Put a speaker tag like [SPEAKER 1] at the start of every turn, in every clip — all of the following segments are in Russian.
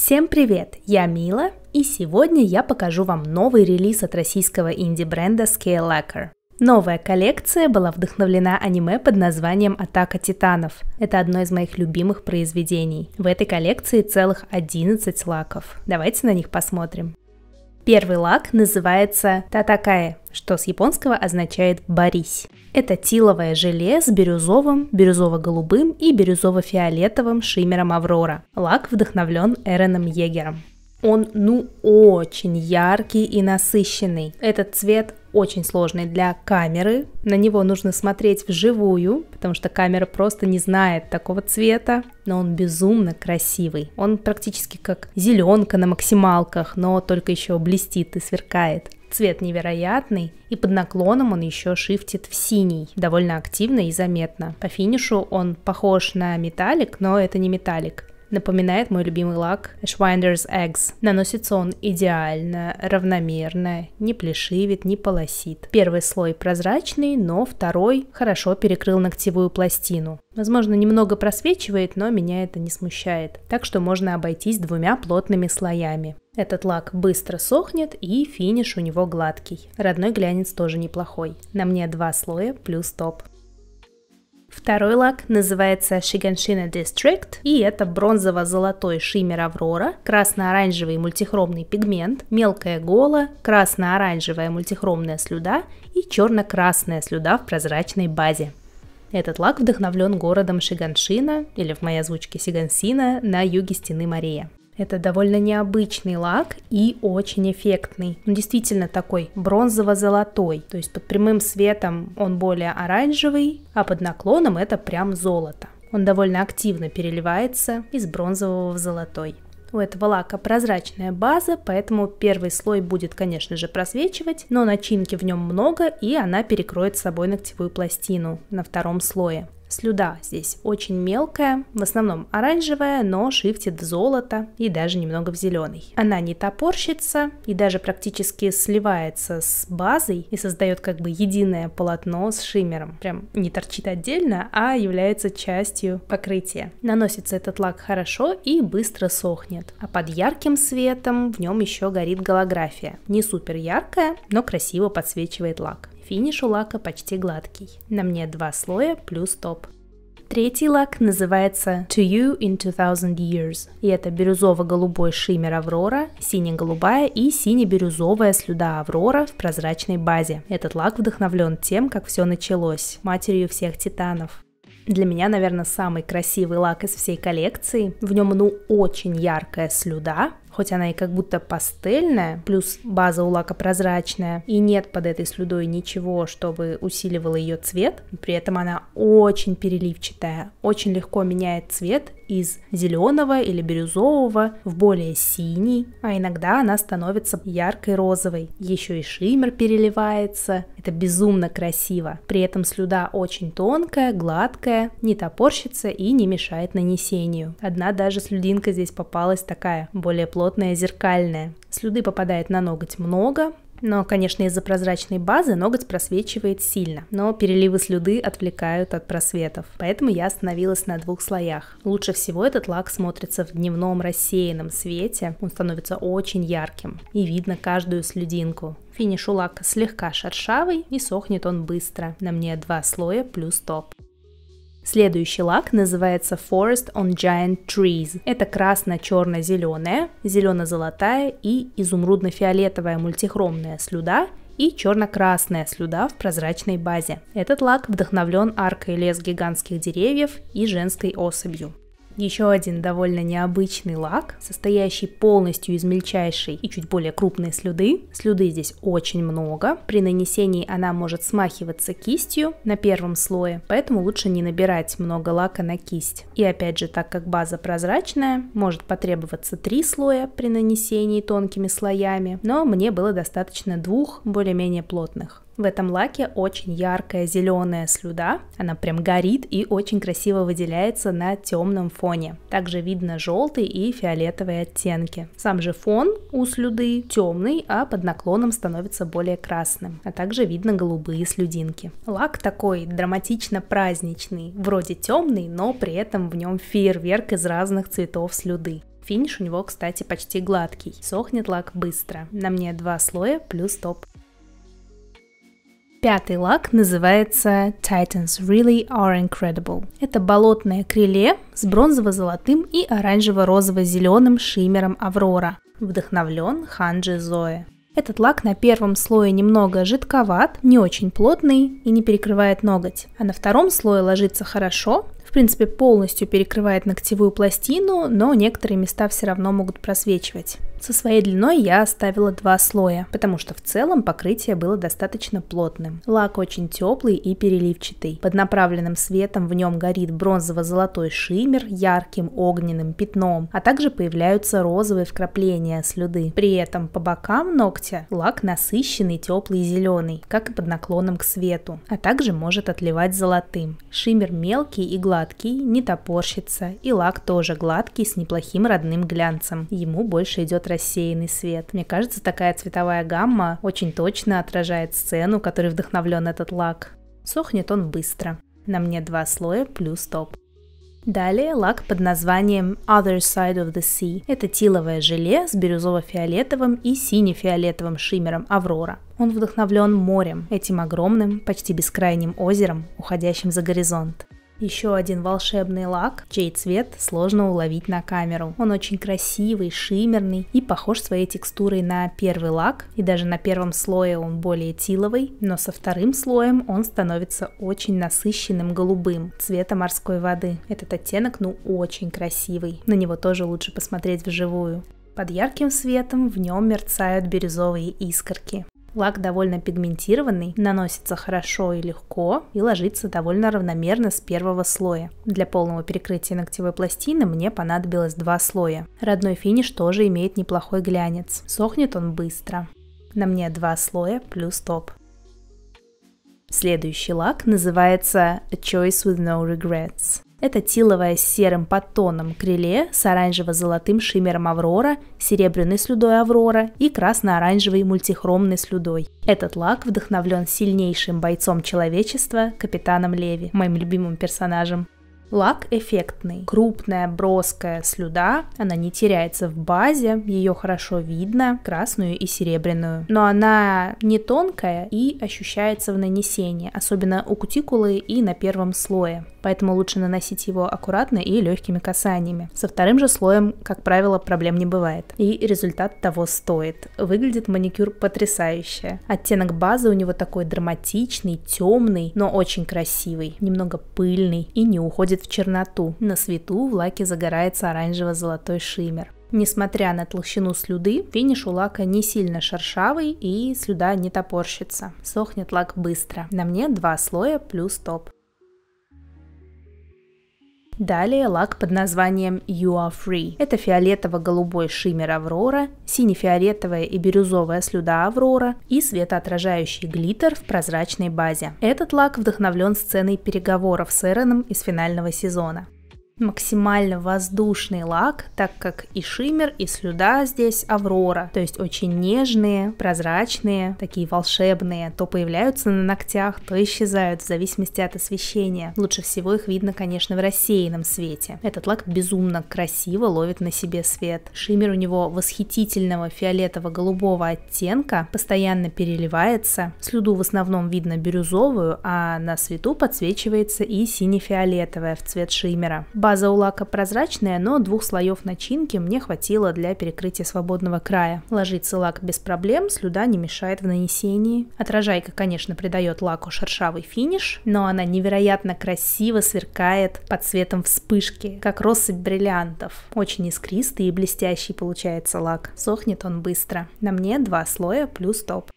[SPEAKER 1] Всем привет! Я Мила, и сегодня я покажу вам новый релиз от российского инди-бренда Scale Lacquer. Новая коллекция была вдохновлена аниме под названием «Атака титанов». Это одно из моих любимых произведений. В этой коллекции целых 11 лаков. Давайте на них посмотрим. Первый лак называется Татакае, что с японского означает «борись». Это тиловое желе с бирюзовым, бирюзово-голубым и бирюзово-фиолетовым шиммером Аврора. Лак вдохновлен Эреном Егером. Он, ну, очень яркий и насыщенный. Этот цвет очень сложный для камеры. На него нужно смотреть вживую, потому что камера просто не знает такого цвета, но он безумно красивый. Он практически как зеленка на максималках, но только еще блестит и сверкает. Цвет невероятный, и под наклоном он еще шифтит в синий, довольно активно и заметно. По финишу он похож на металлик, но это не металлик напоминает мой любимый лак Schwinder's Eggs. Наносится он идеально, равномерно, не плешивит, не полосит. Первый слой прозрачный, но второй хорошо перекрыл ногтевую пластину. Возможно, немного просвечивает, но меня это не смущает. Так что можно обойтись двумя плотными слоями. Этот лак быстро сохнет и финиш у него гладкий. Родной глянец тоже неплохой. На мне два слоя плюс топ. Второй лак называется Shiganshina District, и это бронзово-золотой шиммер Аврора, красно-оранжевый мультихромный пигмент, мелкая гола, красно-оранжевая мультихромная слюда и черно-красная слюда в прозрачной базе. Этот лак вдохновлен городом Шиганшина, или в моей озвучке Сигансина, на юге стены Мария. Это довольно необычный лак и очень эффектный. Он действительно такой бронзово-золотой. То есть под прямым светом он более оранжевый, а под наклоном это прям золото. Он довольно активно переливается из бронзового в золотой. У этого лака прозрачная база, поэтому первый слой будет, конечно же, просвечивать, но начинки в нем много, и она перекроет собой ногтевую пластину на втором слое. Слюда здесь очень мелкая, в основном оранжевая, но шифтит в золото и даже немного в зеленый. Она не топорщится и даже практически сливается с базой и создает как бы единое полотно с шиммером. Прям не торчит отдельно, а является частью покрытия. Наносится этот лак хорошо и быстро сохнет. А под ярким светом в нем еще горит голография. Не супер яркая, но красиво подсвечивает лак. Финиш у лака почти гладкий. На мне два слоя плюс топ. Третий лак называется To You in 2000 Years. И это бирюзово-голубой шиммер Аврора, сине-голубая и сине-бирюзовая слюда Аврора в прозрачной базе. Этот лак вдохновлен тем, как все началось, матерью всех титанов. Для меня, наверное, самый красивый лак из всей коллекции. В нем, ну, очень яркая слюда, хоть она и как будто пастельная, плюс база у лака прозрачная, и нет под этой слюдой ничего, чтобы усиливало ее цвет, при этом она очень переливчатая, очень легко меняет цвет из зеленого или бирюзового в более синий, а иногда она становится яркой розовой. Еще и шиммер переливается. Это безумно красиво. При этом слюда очень тонкая, гладкая, не топорщится и не мешает нанесению. Одна даже слюдинка здесь попалась такая, более плотная плотная, зеркальная. Слюды попадает на ноготь много, но, конечно, из-за прозрачной базы ноготь просвечивает сильно, но переливы слюды отвлекают от просветов, поэтому я остановилась на двух слоях. Лучше всего этот лак смотрится в дневном рассеянном свете, он становится очень ярким и видно каждую слюдинку. Финиш у лака слегка шершавый и сохнет он быстро. На мне два слоя плюс топ. Следующий лак называется Forest on Giant Trees. Это красно-черно-зеленая, зелено-золотая и изумрудно-фиолетовая мультихромная слюда и черно-красная слюда в прозрачной базе. Этот лак вдохновлен аркой лес гигантских деревьев и женской особью. Еще один довольно необычный лак, состоящий полностью из мельчайшей и чуть более крупной слюды. Слюды здесь очень много. При нанесении она может смахиваться кистью на первом слое, поэтому лучше не набирать много лака на кисть. И опять же, так как база прозрачная, может потребоваться три слоя при нанесении тонкими слоями, но мне было достаточно двух более-менее плотных. В этом лаке очень яркая зеленая слюда, она прям горит и очень красиво выделяется на темном фоне. Также видно желтый и фиолетовые оттенки. Сам же фон у слюды темный, а под наклоном становится более красным, а также видно голубые слюдинки. Лак такой драматично праздничный, вроде темный, но при этом в нем фейерверк из разных цветов слюды. Финиш у него, кстати, почти гладкий. Сохнет лак быстро. На мне два слоя плюс топ. Пятый лак называется Titans Really Are Incredible. Это болотное крыле с бронзово-золотым и оранжево-розово-зеленым шиммером Аврора. Вдохновлен Ханджи Зоe. Этот лак на первом слое немного жидковат, не очень плотный и не перекрывает ноготь. А на втором слое ложится хорошо, в принципе, полностью перекрывает ногтевую пластину, но некоторые места все равно могут просвечивать. Со своей длиной я оставила два слоя, потому что в целом покрытие было достаточно плотным. Лак очень теплый и переливчатый. Под направленным светом в нем горит бронзово-золотой шиммер ярким огненным пятном, а также появляются розовые вкрапления слюды. При этом по бокам ногтя лак насыщенный теплый зеленый, как и под наклоном к свету, а также может отливать золотым. Шиммер мелкий и гладкий, не топорщится, и лак тоже гладкий с неплохим родным глянцем. Ему больше идет рассеянный свет. Мне кажется, такая цветовая гамма очень точно отражает сцену, которой вдохновлен этот лак. Сохнет он быстро. На мне два слоя плюс топ. Далее лак под названием Other Side of the Sea. Это тиловое желе с бирюзово-фиолетовым и сине-фиолетовым шиммером Аврора. Он вдохновлен морем, этим огромным, почти бескрайним озером, уходящим за горизонт. Еще один волшебный лак, чей цвет сложно уловить на камеру. Он очень красивый, шиммерный и похож своей текстурой на первый лак, и даже на первом слое он более тиловый, но со вторым слоем он становится очень насыщенным голубым, цвета морской воды. Этот оттенок, ну, очень красивый. На него тоже лучше посмотреть вживую. Под ярким светом в нем мерцают бирюзовые искорки. Лак довольно пигментированный, наносится хорошо и легко и ложится довольно равномерно с первого слоя. Для полного перекрытия ногтевой пластины мне понадобилось два слоя. Родной финиш тоже имеет неплохой глянец. Сохнет он быстро. На мне два слоя плюс топ. Следующий лак называется A Choice with No Regrets. Это тиловое с серым подтоном криле с оранжево-золотым шиммером Аврора, серебряной слюдой Аврора и красно-оранжевой мультихромной слюдой. Этот лак вдохновлен сильнейшим бойцом человечества, капитаном Леви, моим любимым персонажем. Лак эффектный, крупная, броская слюда, она не теряется в базе, ее хорошо видно, красную и серебряную. Но она не тонкая и ощущается в нанесении, особенно у кутикулы и на первом слое поэтому лучше наносить его аккуратно и легкими касаниями. Со вторым же слоем, как правило, проблем не бывает. И результат того стоит. Выглядит маникюр потрясающе. Оттенок базы у него такой драматичный, темный, но очень красивый, немного пыльный и не уходит в черноту. На свету в лаке загорается оранжево-золотой шиммер. Несмотря на толщину слюды, финиш у лака не сильно шершавый и слюда не топорщится. Сохнет лак быстро. На мне два слоя плюс топ. Далее лак под названием You Are Free. Это фиолетово-голубой шиммер Аврора, сине-фиолетовая и бирюзовая слюда Аврора и светоотражающий глиттер в прозрачной базе. Этот лак вдохновлен сценой переговоров с Эроном из финального сезона максимально воздушный лак, так как и шиммер, и слюда здесь Аврора, то есть очень нежные, прозрачные, такие волшебные, то появляются на ногтях, то исчезают в зависимости от освещения. Лучше всего их видно, конечно, в рассеянном свете. Этот лак безумно красиво ловит на себе свет. Шиммер у него восхитительного фиолетово-голубого оттенка, постоянно переливается. Слюду в основном видно бирюзовую, а на свету подсвечивается и сине-фиолетовая в цвет шиммера. База у лака прозрачная, но двух слоев начинки мне хватило для перекрытия свободного края. Ложится лак без проблем, слюда не мешает в нанесении. Отражайка, конечно, придает лаку шершавый финиш, но она невероятно красиво сверкает под цветом вспышки, как россыпь бриллиантов. Очень искристый и блестящий получается лак. Сохнет он быстро. На мне два слоя плюс топ.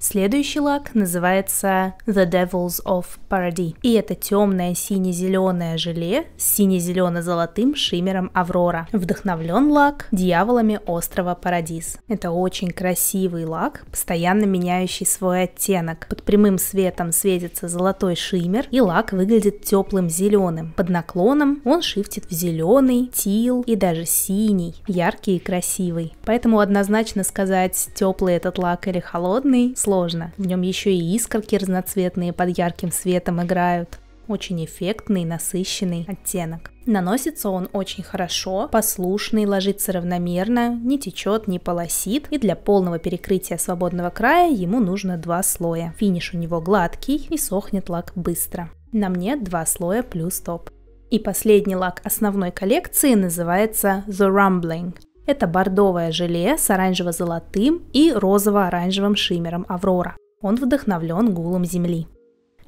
[SPEAKER 1] Следующий лак называется The Devils of Paradis. И это темное сине-зеленое желе с сине-зелено-золотым шиммером Аврора. Вдохновлен лак дьяволами острова Парадис. Это очень красивый лак, постоянно меняющий свой оттенок. Под прямым светом светится золотой шиммер, и лак выглядит теплым зеленым. Под наклоном он шифтит в зеленый, тил и даже синий, яркий и красивый. Поэтому однозначно сказать, теплый этот лак или холодный, сложно. В нем еще и искорки разноцветные под ярким светом играют. очень эффектный, насыщенный оттенок. Наносится он очень хорошо, послушный, ложится равномерно, не течет, не полосит, и для полного перекрытия свободного края ему нужно два слоя. Финиш у него гладкий и сохнет лак быстро. На мне два слоя плюс топ. И последний лак основной коллекции называется The Rumbling. Это бордовое желе с оранжево-золотым и розово-оранжевым шиммером Аврора. Он вдохновлен гулом земли.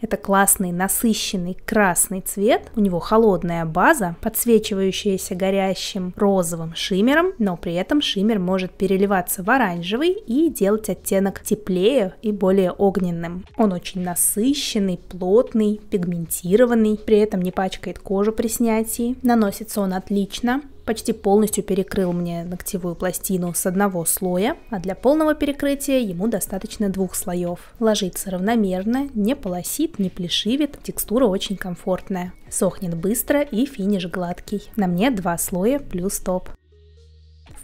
[SPEAKER 1] Это классный, насыщенный красный цвет. У него холодная база, подсвечивающаяся горящим розовым шиммером, но при этом шиммер может переливаться в оранжевый и делать оттенок теплее и более огненным. Он очень насыщенный, плотный, пигментированный, при этом не пачкает кожу при снятии. Наносится он отлично, почти полностью перекрыл мне ногтевую пластину с одного слоя, а для полного перекрытия ему достаточно двух слоев. Ложится равномерно, не полосит, не плешивит, текстура очень комфортная. Сохнет быстро и финиш гладкий. На мне два слоя плюс топ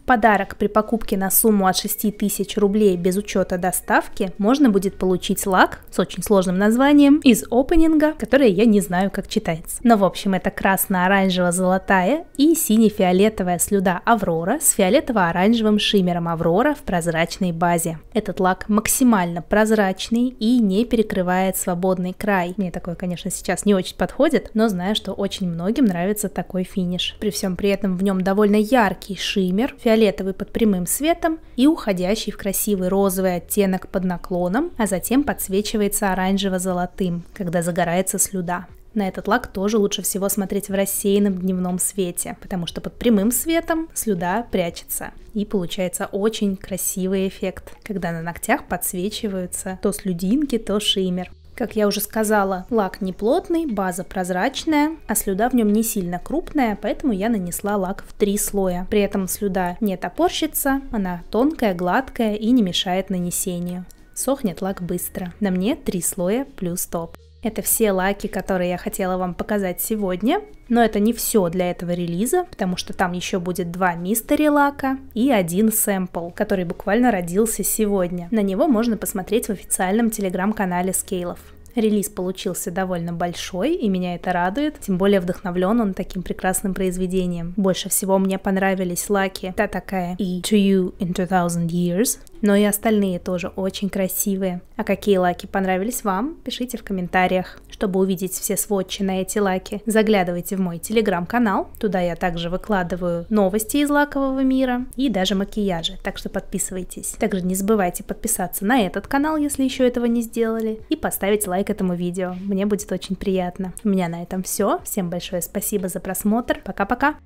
[SPEAKER 1] подарок при покупке на сумму от 6000 рублей без учета доставки можно будет получить лак с очень сложным названием из опенинга, которое я не знаю, как читается. Но в общем это красно-оранжево-золотая и сине-фиолетовая слюда Аврора с фиолетово-оранжевым шиммером Аврора в прозрачной базе. Этот лак максимально прозрачный и не перекрывает свободный край. Мне такое, конечно, сейчас не очень подходит, но знаю, что очень многим нравится такой финиш. При всем при этом в нем довольно яркий шиммер, фиолетовый фиолетовый под прямым светом и уходящий в красивый розовый оттенок под наклоном, а затем подсвечивается оранжево-золотым, когда загорается слюда. На этот лак тоже лучше всего смотреть в рассеянном дневном свете, потому что под прямым светом слюда прячется. И получается очень красивый эффект, когда на ногтях подсвечиваются то слюдинки, то шиммер. Как я уже сказала, лак не плотный, база прозрачная, а слюда в нем не сильно крупная, поэтому я нанесла лак в три слоя. При этом слюда не топорщится, она тонкая, гладкая и не мешает нанесению. Сохнет лак быстро. На мне три слоя плюс топ. Это все лаки, которые я хотела вам показать сегодня. Но это не все для этого релиза, потому что там еще будет два mystery лака и один сэмпл, который буквально родился сегодня. На него можно посмотреть в официальном телеграм-канале Scale ов. Релиз получился довольно большой, и меня это радует, тем более вдохновлен он таким прекрасным произведением. Больше всего мне понравились лаки «Tatakae» и «To You in 2000 Years», но и остальные тоже очень красивые. А какие лаки понравились вам, пишите в комментариях. Чтобы увидеть все свотчи на эти лаки, заглядывайте в мой телеграм-канал. Туда я также выкладываю новости из лакового мира и даже макияжи, так что подписывайтесь. Также не забывайте подписаться на этот канал, если еще этого не сделали, и поставить лайк этому видео. Мне будет очень приятно. У меня на этом все. Всем большое спасибо за просмотр. Пока-пока!